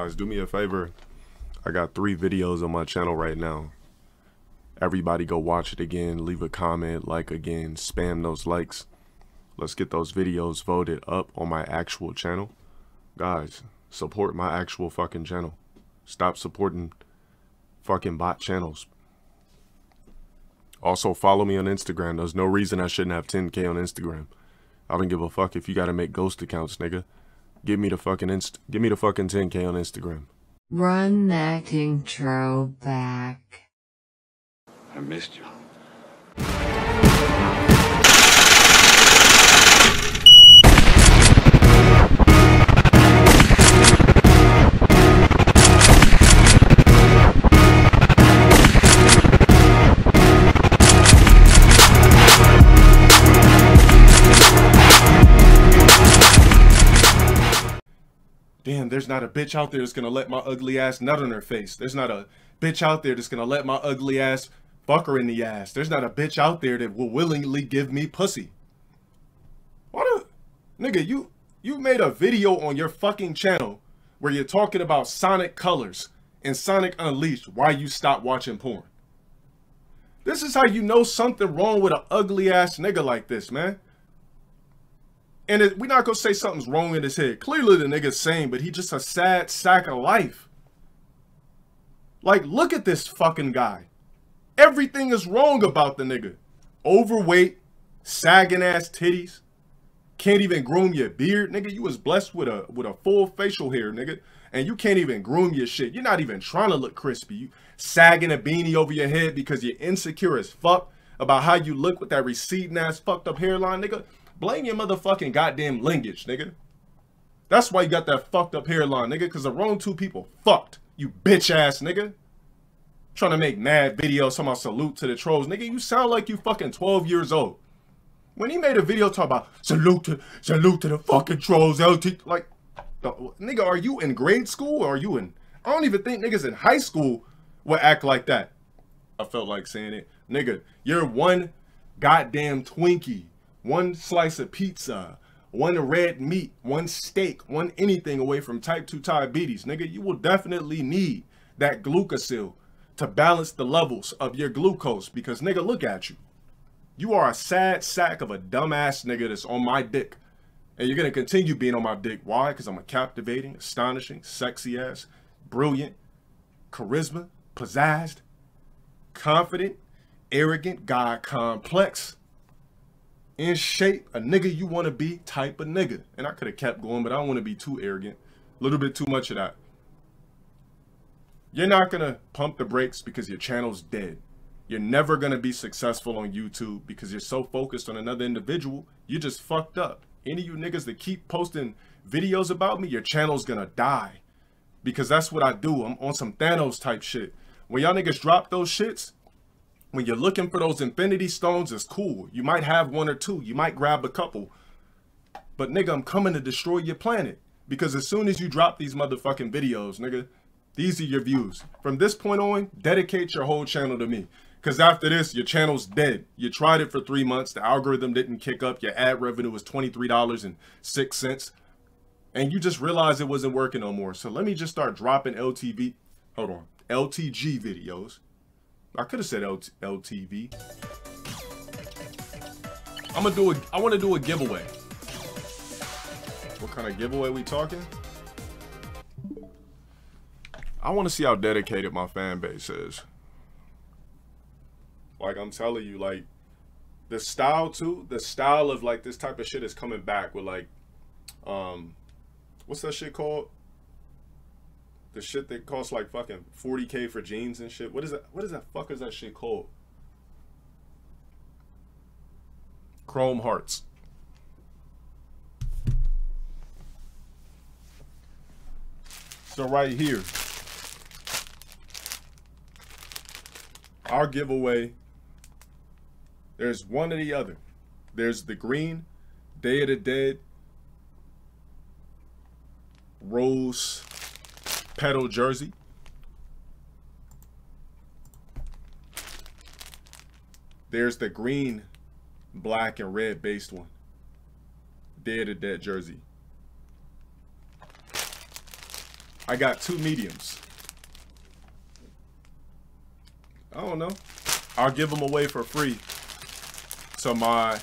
Guys, do me a favor. I got three videos on my channel right now. Everybody go watch it again, leave a comment, like again, spam those likes. Let's get those videos voted up on my actual channel. Guys, support my actual fucking channel. Stop supporting fucking bot channels. Also, follow me on Instagram. There's no reason I shouldn't have 10k on Instagram. I don't give a fuck if you gotta make ghost accounts, nigga. Give me the fucking inst give me the fucking 10k on Instagram. Run that intro back. I missed you. Damn, there's not a bitch out there that's gonna let my ugly ass nut on her face. There's not a bitch out there that's gonna let my ugly ass fuck her in the ass. There's not a bitch out there that will willingly give me pussy. What a nigga, you you made a video on your fucking channel where you're talking about Sonic Colors and Sonic Unleashed why you stop watching porn. This is how you know something wrong with an ugly ass nigga like this, man. And it, we're not gonna say something's wrong in his head. Clearly the nigga's sane, but he just a sad sack of life. Like, look at this fucking guy. Everything is wrong about the nigga. Overweight, sagging ass titties. Can't even groom your beard, nigga. You was blessed with a with a full facial hair, nigga. And you can't even groom your shit. You're not even trying to look crispy. You sagging a beanie over your head because you're insecure as fuck about how you look with that receding ass fucked up hairline, nigga. Blame your motherfucking goddamn lineage, nigga. That's why you got that fucked up hairline, nigga, because the wrong two people fucked. You bitch ass nigga. Trying to make mad videos talking about salute to the trolls. Nigga, you sound like you fucking 12 years old. When he made a video talking about salute to salute to the fucking trolls, LT like the, nigga, are you in grade school or are you in I don't even think niggas in high school would act like that. I felt like saying it. Nigga, you're one goddamn Twinkie one slice of pizza, one red meat, one steak, one anything away from type 2 diabetes, nigga, you will definitely need that glucosil to balance the levels of your glucose because, nigga, look at you. You are a sad sack of a dumbass nigga that's on my dick. And you're going to continue being on my dick. Why? Because I'm a captivating, astonishing, sexy ass, brilliant, charisma, pizzazzed, confident, arrogant, God complex, in shape, a nigga you want to be type of nigga. And I could have kept going, but I don't want to be too arrogant. A little bit too much of that. You're not going to pump the brakes because your channel's dead. You're never going to be successful on YouTube because you're so focused on another individual. You just fucked up. Any of you niggas that keep posting videos about me, your channel's going to die. Because that's what I do. I'm on some Thanos type shit. When y'all niggas drop those shits, when you're looking for those infinity stones, it's cool. You might have one or two. You might grab a couple. But nigga, I'm coming to destroy your planet. Because as soon as you drop these motherfucking videos, nigga, these are your views. From this point on, dedicate your whole channel to me. Because after this, your channel's dead. You tried it for three months. The algorithm didn't kick up. Your ad revenue was $23.06. And you just realized it wasn't working no more. So let me just start dropping LTV. Hold on. LTG videos I could have said LT LTV. I'm gonna do a. I want to do a giveaway. What kind of giveaway we talking? I want to see how dedicated my fan base is. Like I'm telling you, like the style too. The style of like this type of shit is coming back with like, um, what's that shit called? The shit that costs like fucking 40k for jeans and shit. What is that? What is that? Fuck is that shit called? Chrome Hearts. So right here, our giveaway, there's one or the other. There's the green, Day of the Dead, rose petal jersey. There's the green, black, and red based one. Dead to Dead jersey. I got two mediums. I don't know. I'll give them away for free. So my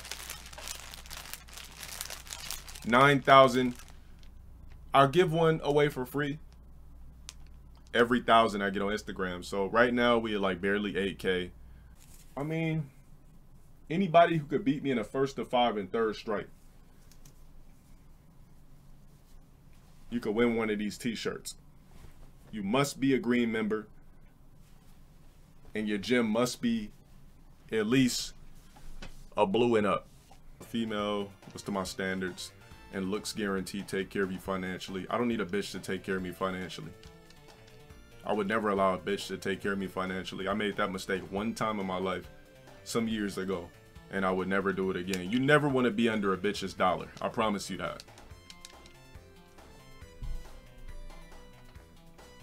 9,000, I'll give one away for free every thousand I get on Instagram. So right now we are like barely 8K. I mean, anybody who could beat me in a first to five and third strike. You could win one of these t-shirts. You must be a green member. And your gym must be at least a blue and up. Female, what's to my standards? And looks guaranteed take care of you financially. I don't need a bitch to take care of me financially. I would never allow a bitch to take care of me financially. I made that mistake one time in my life, some years ago, and I would never do it again. You never want to be under a bitch's dollar. I promise you that.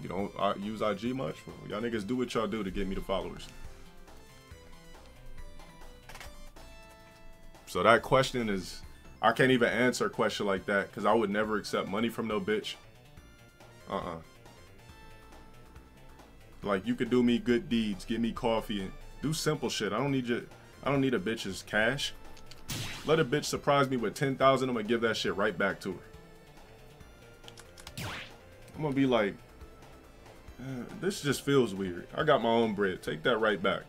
You don't uh, use IG much? Y'all niggas do what y'all do to get me the followers. So that question is, I can't even answer a question like that because I would never accept money from no bitch. Uh-uh. Like you could do me good deeds, give me coffee, and do simple shit. I don't need you. I don't need a bitch's cash. Let a bitch surprise me with 10,000, I'm gonna give that shit right back to her. I'm gonna be like, uh, this just feels weird. I got my own bread. Take that right back.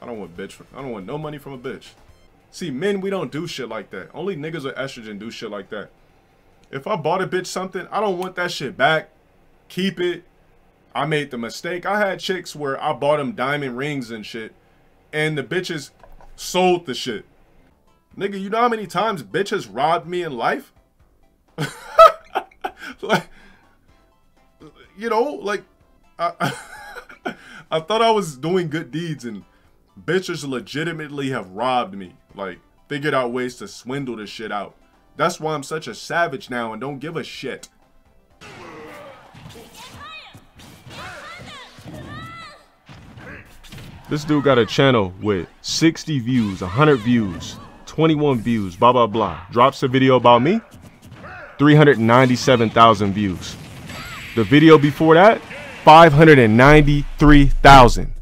I don't want bitch. I don't want no money from a bitch. See, men, we don't do shit like that. Only niggas with estrogen do shit like that. If I bought a bitch something, I don't want that shit back. Keep it. I made the mistake. I had chicks where I bought them diamond rings and shit, and the bitches sold the shit. Nigga, you know how many times bitches robbed me in life? like, you know, like, I, I thought I was doing good deeds, and bitches legitimately have robbed me. Like, figured out ways to swindle this shit out. That's why I'm such a savage now and don't give a shit. This dude got a channel with 60 views, 100 views, 21 views, blah, blah, blah. Drops a video about me, 397,000 views. The video before that, 593,000.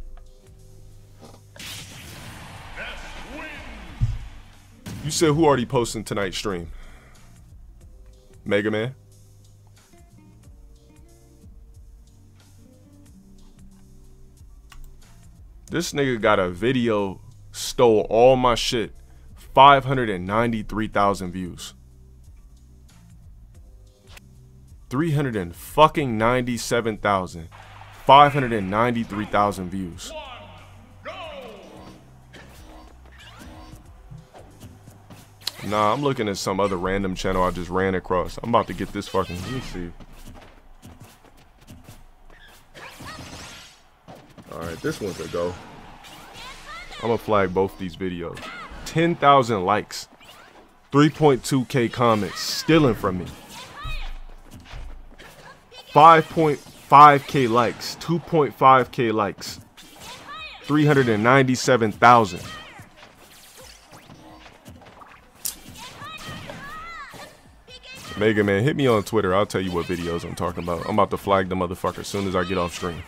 You said who already posting tonight's stream? Mega Man? This nigga got a video, stole all my shit, 593,000 views. 300 and fucking 97,000. 593,000 views. Nah, I'm looking at some other random channel I just ran across. I'm about to get this fucking, let me see. This one's a go. I'm gonna flag both these videos. 10,000 likes. 3.2k comments stealing from me. 5.5k likes. 2.5k likes. 397,000. Mega Man, hit me on Twitter. I'll tell you what videos I'm talking about. I'm about to flag the motherfucker as soon as I get off stream.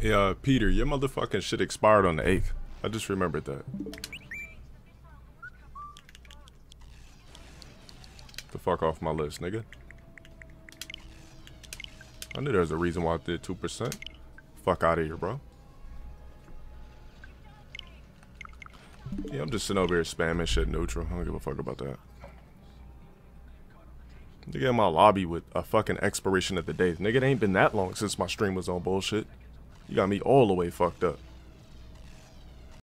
Hey, uh, Peter, your motherfucking shit expired on the 8th. I just remembered that. The fuck off my list, nigga. I knew there was a reason why I did 2%. Fuck out of here, bro. Yeah, I'm just sitting over here spamming shit neutral. I don't give a fuck about that. Nigga in my lobby with a fucking expiration of the day. Nigga, it ain't been that long since my stream was on bullshit. You got me all the way fucked up.